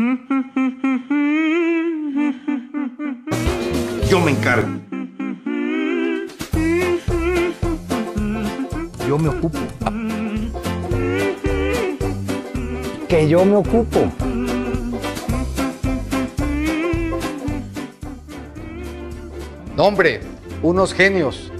Yo me encargo. Yo me ocupo. Que yo me ocupo. Nombre, unos genios.